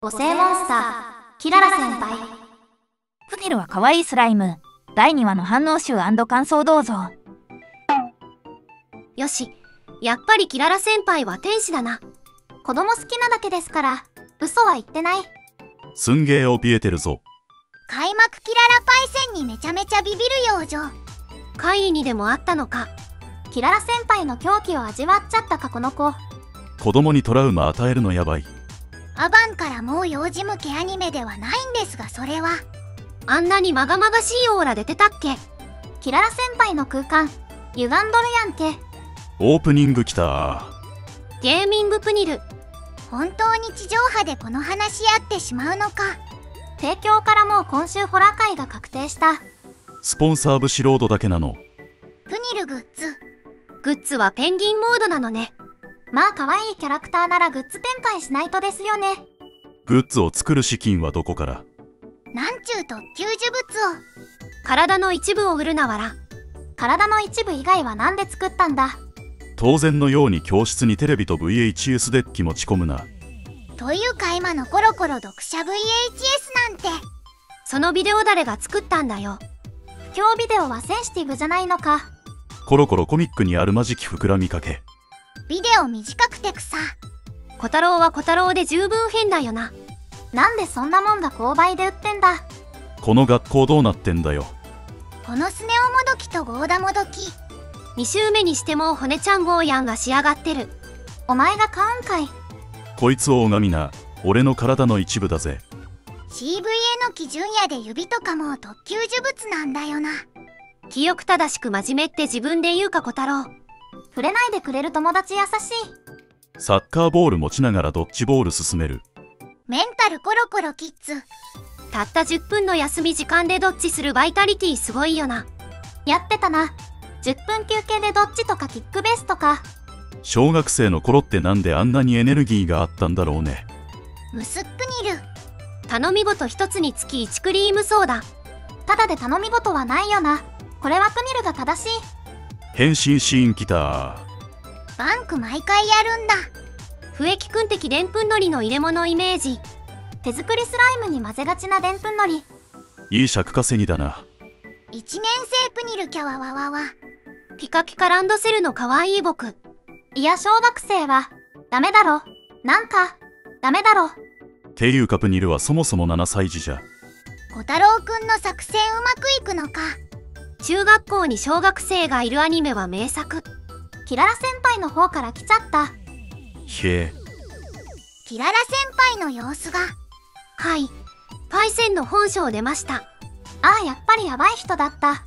母性モンスター、キララ先輩。プニルは可愛いスライム。第2話の反応集感想どうぞ。よし、やっぱりキララ先輩は天使だな。子供好きなだけですから、嘘は言ってない。すんげえ怯えてるぞ。開幕キララパイセンにめちゃめちゃビビるようじょ。怪異にでもあったのか。キララ先輩の狂気を味わっちゃったかこの子。子供にトラウマ与えるのやばい。アバンからもう幼児向けアニメではないんですがそれは。あんなにまがまがしいオーラ出てたっけ？キララ先輩の空間。歪んどるやんけオープニング来た。ゲーミングプニル。本当に地上波でこの話し合ってしまうのか。提供からもう今週ホラー会が確定した。スポンサーブシロードだけなの。プニルグッズ。グッズはペンギンモードなのねまあ可愛いキャラクターならグッズ展開しないとですよね。グッズを作る資金はどこから？なんちゅう特級呪物を。体の一部を売るなわら。体の一部以外は何で作ったんだ？当然のように教室にテレビと VHS デッキ持ち込むな。というか今のコロコロ読者 VHS なんて。そのビデオ誰が作ったんだよ。今日ビデオはセンシティブじゃないのか。コロコロコミックにあるまじき膨らみかけビデオ短くてくさ。小太郎は小太郎で十分変だよな。なんでそんなもんが購買で売ってんだ。この学校どうなってんだよ。このスネ夫もどきとゴーダもどき。2週目にしても骨ちゃんゴーヤンが仕上がってる。お前が買うんかい。こいつを拝みな俺の体の一部だぜ。CVA の基準やで指とかも特級呪物なんだよな。記憶正しく真面目って自分で言うか小太郎触れないでくれる友達優しい。サッカーボール持ちながらドッジボール進める。メンタルコロコロキッズ。たった10分の休み時間でドッジするバイタリティすごいよな。やってたな。10分休憩でドッジとかキックベースとか。小学生の頃ってなんであんなにエネルギーがあったんだろうね。ムスックニル頼み事1つにつき1クリームソーダ。ただで頼み事はないよな。これはクニルが正しい変身シーンきた。バンク毎回やるんだ。笛木くん的でんぷんのりの入れ物イメージ。手作りスライムに混ぜがちなでんぷんのり。いい尺稼ぎだな。1年生プニルキャワワワワ。ピカピカランドセルの可愛い僕。いや小学生は。ダメだろ。なんか。ダメだろ。ていうかプニルはそもそも7歳児じゃ。小太郎くんの作戦うまくいくのか中学校に小学生がいるアニメは名作。キララ先輩の方から来ちゃった。へえ。キララ先輩の様子が。はい。パイセンの本性出ました。ああやっぱりヤバい人だった。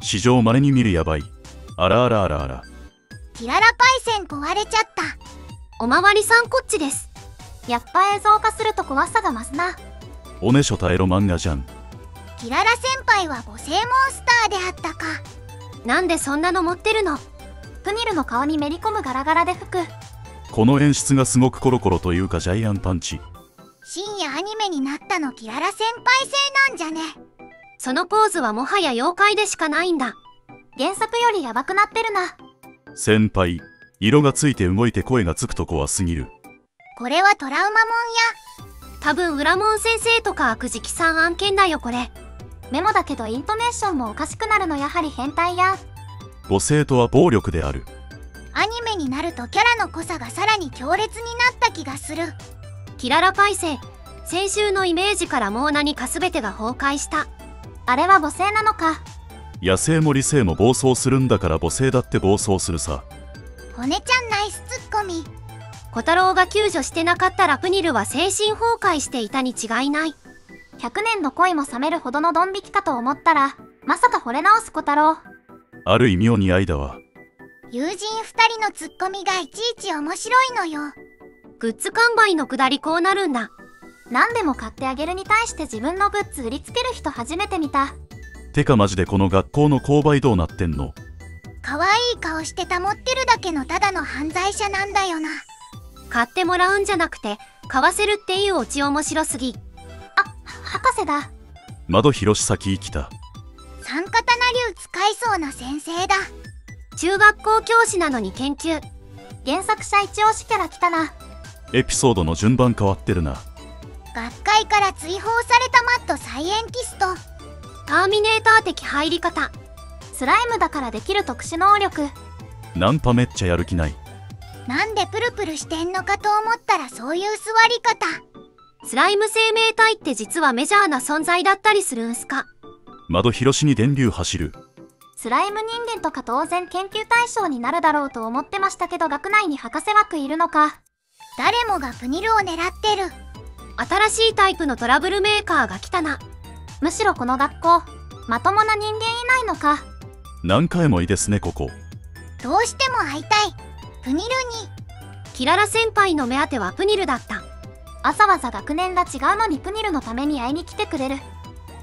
史上稀に見るヤバい。あらあらあらあら。キララパイセン壊れちゃった。おまわりさんこっちです。やっぱ映像化すると怖さが増すな。おねしょ耐えろ漫画じゃんキララ先輩は母性モンスターであったか。なんでそんなの持ってるの？プニルの顔にめり込むガラガラで吹く。この演出がすごくコロコロというかジャイアンパンチ。深夜アニメになったのキララ先輩製なんじゃね。そのポーズはもはや妖怪でしかないんだ。原作よりヤバくなってるな。先輩色がついて動いて声がつくと怖すぎる。これはトラウマもんや。多分裏門先生とか悪事さん案件だよこれメモだけどイントネーションもおかしくなるのやはり変態や。母性とは暴力である。アニメになるとキャラの濃さがさらに強烈になった気がする。キララパイセ先週のイメージからもう何か全てが崩壊した。あれは母性なのか。野生も理性も暴走するんだから母性だって暴走するさ。骨ちゃんナイスツッコミ。小太郎が救助してなかったらプニルは精神崩壊していたに違いない100年の恋も冷めるほどのドン引きかと思ったらまさか惚れ直す小太郎。ある意味を似合いだわ友人2人のツッコミがいちいち面白いのよ。グッズ完売のくだりこうなるんだ。何でも買ってあげるに対して自分のグッズ売りつける人初めて見た。てかマジでこの学校の購買どうなってんの？可愛い顔して保ってるだけのただの犯罪者なんだよな。買ってもらうんじゃなくて買わせるっていうオチ面白すぎ。あ博士だ。窓広し先生きた。三刀流使いそうな先生だ。中学校教師なのに研究。原作者一押しキャラ来たな。エピソードの順番変わってるな。学会から追放されたマッドサイエンティスト。ターミネーター的入り方。スライムだからできる特殊能力。ナンパめっちゃやる気ない。なんでプルプルしてんのかと思ったらそういう座り方スライム生命体って実はメジャーな存在だったりするんすか？窓広しに電流走る。スライム人間とか当然研究対象になるだろうと思ってましたけど学内に博士枠いるのか。誰もがプニルを狙ってる。新しいタイプのトラブルメーカーが来たな。むしろこの学校まともな人間いないのか。何回もいいですねここ。どうしても会いたい。プニルに。キララ先輩の目当てはプニルだった朝わざ学年が違うのにプニルのために会いに来てくれる。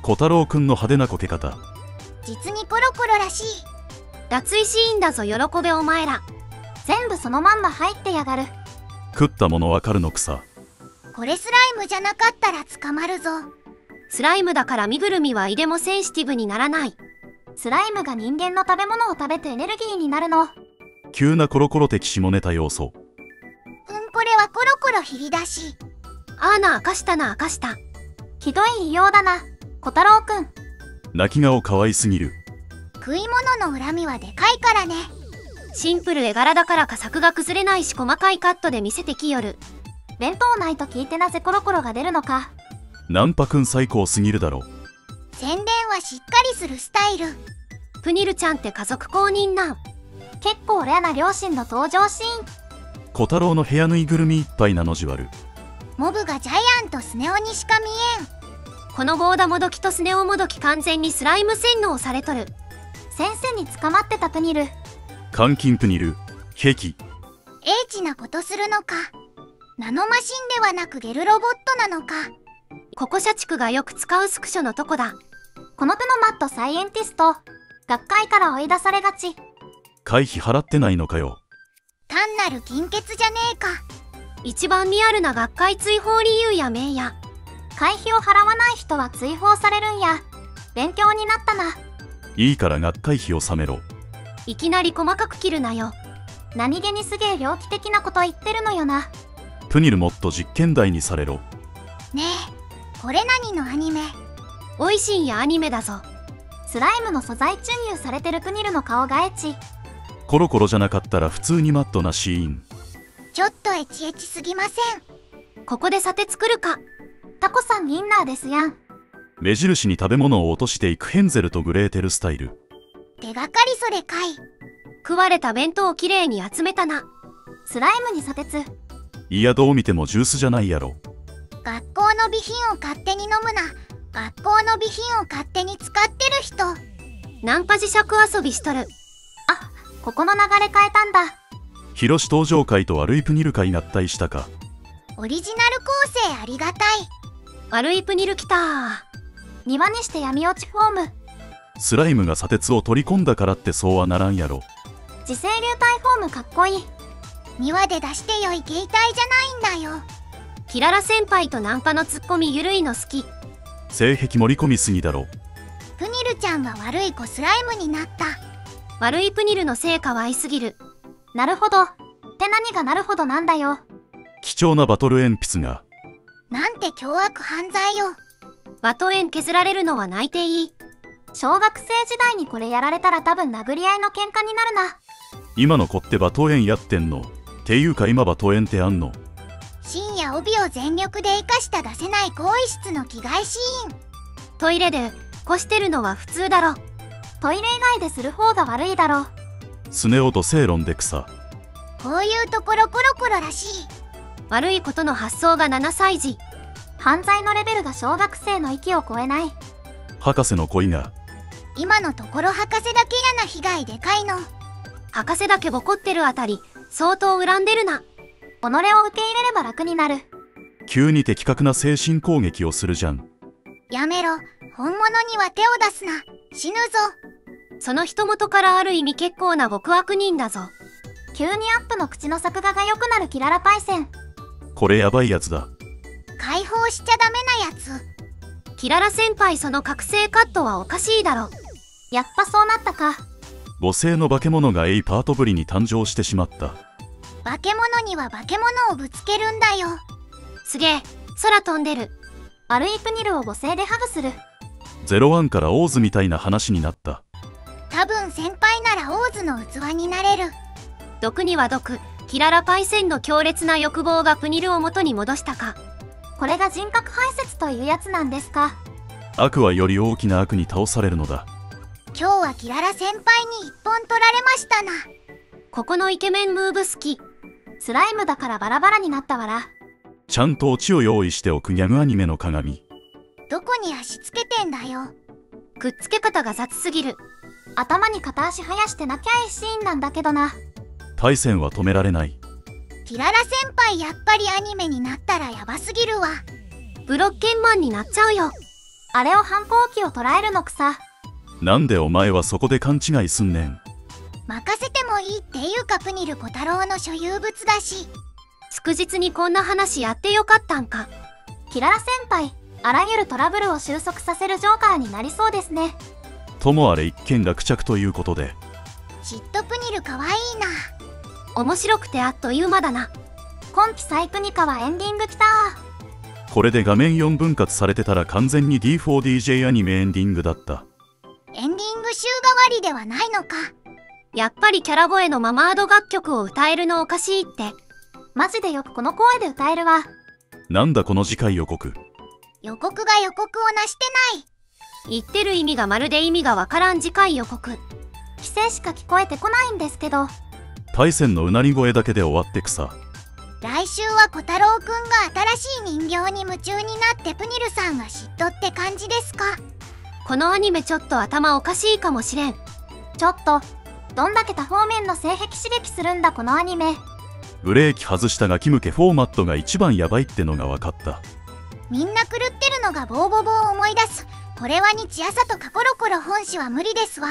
小太郎くんの派手なこけ方。実にコロコロらしい。脱衣シーンだぞ喜べお前ら。全部そのまんま入ってやがる。食ったものわかるのくさこれスライムじゃなかったら捕まるぞ。スライムだから身ぐるみはいでもセンシティブにならない。スライムが人間の食べ物を食べてエネルギーになるの。急なコロコロ的下ネタ要素。うんこれはコロコロひり出しあーな明かしたな明かした。ひどい言いようだな小太郎くん。泣き顔可愛すぎる。食い物の恨みはでかいからね。シンプル絵柄だからか作が崩れないし細かいカットで見せてきよる。弁当ないと聞いてなぜコロコロが出るのか。ナンパくん最高すぎるだろ。宣伝はしっかりするスタイル。プニルちゃんって家族公認なん。結構レアな両親の登場シーン。小太郎の部屋ぬいぐるみいっぱいなのじわるモブがジャイアンとスネ夫にしか見えん。このボーダもどきとスネ夫もどき完全にスライム洗脳されとる。先生に捕まってたプニル。監禁プニル。壁英知なことするのか。ナノマシンではなくゲルロボットなのか。ここ社畜がよく使うスクショのとこだ。この手のマッドサイエンティスト。学会から追い出されがち。会費払ってないのかよ。単なる金欠じゃねえか一番リアルな学会追放理由や名や会費を払わない人は追放されるんや。勉強になったな。いいから学会費を納めろ。いきなり細かく切るなよ。何気にすげえ猟奇的なこと言ってるのよな。プニルもっと実験台にされろ。ねえこれ何のアニメ？おいしんやアニメだぞ。スライムの素材注入されてるプニルの顔がエチ。コロコロじゃなかったら普通にマットなシーンちょっとエチエチすぎません。ここでさて作るか。タコさんインナーですやん。目印に食べ物を落としていくヘンゼルとグレーテルスタイル。手がかりそれかい。食われた弁当をきれいに集めたな。スライムに砂鉄いやどう見てもジュースじゃないやろ。学校の備品を勝手に飲むな。学校の備品を勝手に使ってる人。ナンパ磁石遊びしとる。ここの流れ変えたんだヒロシ登場会と悪いプニル会合体したか。オリジナル構成ありがたい。悪いプニル来た。庭にして闇落ちフォーム。スライムが砂鉄を取り込んだからってそうはならんやろ。自生流体フォームかっこいい。庭で出してよい携帯じゃないんだよ。キララ先輩とナンパのツッコミゆるいの好き。性癖盛り込みすぎだろ。プニルちゃんは悪い子スライムになった。悪いプニルのせいかわいすぎるなるほど。って何がなるほどなんだよ。貴重なバトル鉛筆が。なんて凶悪犯罪よ。バト円削られるのは泣いていい。小学生時代にこれやられたら多分殴り合いの喧嘩になるな。今の子ってバト円やってんの。っていうか今バト円ってあんの。深夜帯を全力で生かした出せない更衣室の着替えシーン。トイレでこしてるのは普通だろ。トイレ以外でする方が悪いだろスネ夫と正論で草。こういうところコロコロらしい。悪いことの発想が7歳児。犯罪のレベルが小学生の域を超えない。博士の恋が。今のところ博士だけやな被害でかいの。博士だけボコってるあたり相当恨んでるな。己を受け入れれば楽になる。急に的確な精神攻撃をするじゃん。やめろ。本物には手を出すな。死ぬぞその人元からある意味結構な極悪人だぞ。急にアップの口の作画が良くなるキララパイセン。これやばいやつだ。解放しちゃダメなやつ。キララ先輩その覚醒カットはおかしいだろ。やっぱそうなったか。母性の化け物がエイパートぶりに誕生してしまった。化け物には化け物をぶつけるんだよ。すげえ空飛んでる。悪いプニルを母性でハグする。ゼロワンからオーズみたいな話になった多分先輩ならオーズの器になれる。毒には毒キララパイセンの強烈な欲望がプニルを元に戻したか。これが人格排泄というやつなんですか。悪はより大きな悪に倒されるのだ。今日はキララ先輩に一本取られましたな。ここのイケメンムーブ好きスライムだからバラバラになったわら。ちゃんとオチを用意しておくギャグアニメの鏡。どこに足つけてんだよ。くっつけ方が雑すぎる頭に片足生やしてなきゃいいシーンなんだけどな。対戦は止められないキララ先輩やっぱりアニメになったらヤバすぎるわブロッケンマンになっちゃうよあれを反抗期を捉えるのくさ。なんでお前はそこで勘違いすんねん任せてもいいっていうかプニル小太郎の所有物だし祝日にこんな話やってよかったんかキララ先輩、あらゆるトラブルを収束させるジョーカーになりそうですね。ともあれ一見落着ということで。嫉妬プニルかわいいな。面白くてあっという間だな。今期サイクニカはエンディングきた。これで画面4分割されてたら完全に D4DJ アニメエンディングだった。エンディング週替わりではないのか。やっぱりキャラ声のママード楽曲を歌えるのおかしいって。マジでよくこの声で歌えるわ。なんだこの次回予告。予告が予告をなしてない言ってる意味がまるで意味がわからん次回予告。規制しか聞こえてこないんですけど、対戦のうなり声だけで終わってくさ。来週は小太郎くんが新しい人形に夢中になってプニルさんが嫉妬って感じですか。このアニメちょっと頭おかしいかもしれん。ちょっと、どんだけ多方面の性癖刺激するんだこのアニメ。ブレーキ外したガキ向けフォーマットが一番ヤバいってのが分かった。みんな狂ってるのがボーボボーを思い出すこれは日朝とかコロコロ本誌は無理ですわ。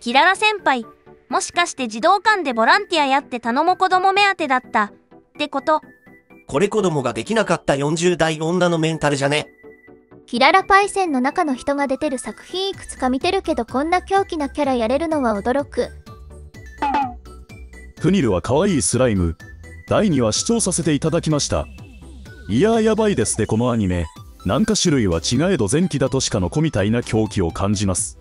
キララ先輩、もしかして児童館でボランティアやって頼も子供目当てだったってこと。これ子供ができなかった40代女のメンタルじゃね。キララパイセンの中の人が出てる作品いくつか見てるけどこんな狂気なキャラやれるのは驚く。プニルは可愛いスライム。第2話視聴させていただきました。いやーやばいですねこのアニメなんか種類は違えど前期だとしかの子みたいな狂気を感じます。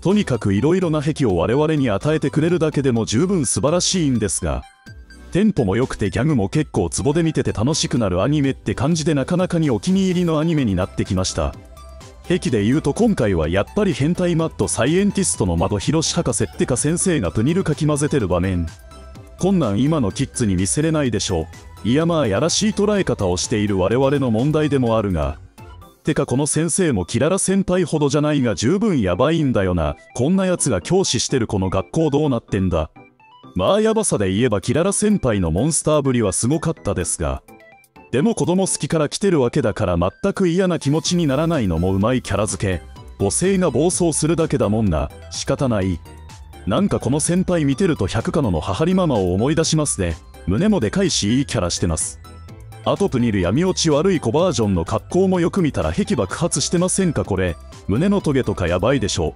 とにかく色々な癖を我々に与えてくれるだけでも十分素晴らしいんですがテンポも良くてギャグも結構ツボで見てて楽しくなるアニメって感じでなかなかにお気に入りのアニメになってきました。癖で言うと今回はやっぱり変態マッドサイエンティストの窓広博士ってか先生がプニルかき混ぜてる場面。こんなん今のキッズに見せれないでしょう。いやまあやらしい捉え方をしている我々の問題でもあるがてかこの先生もキララ先輩ほどじゃないが十分やばいんだよな。こんな奴が教師してるこの学校どうなってんだ。まあやばさで言えばキララ先輩のモンスターぶりはすごかったですが。でも子供好きから来てるわけだから全く嫌な気持ちにならないのもうまいキャラ付け。母性が暴走するだけだもんな。仕方ない。なんかこの先輩見てると百花野の母りママを思い出しますね。胸もでかいしいいキャラしてます。あとプニル闇落ち悪い子バージョンの格好もよく見たら壁爆発してませんかこれ。胸のトゲとかやばいでしょ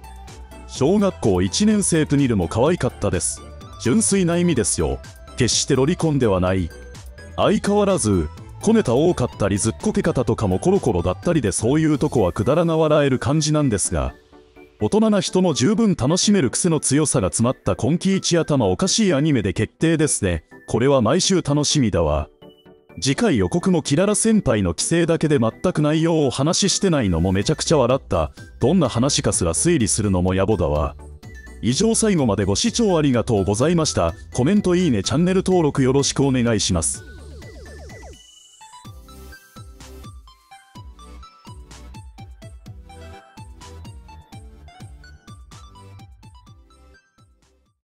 小学校1年生プニルも可愛かったです。純粋な意味ですよ。決してロリコンではない。相変わらず小ネタ多かったりずっこけ方とかもコロコロだったりでそういうとこはくだらな笑える感じなんですが大人な人も十分楽しめる癖の強さが詰まった今季一頭おかしいアニメで決定ですね。これは毎週楽しみだわ。次回予告もキララ先輩の規制だけで全く内容を話してないのもめちゃくちゃ笑った。どんな話かすら推理するのも野暮だわ。以上最後までご視聴ありがとうございました。コメントいいねチャンネル登録よろしくお願いします。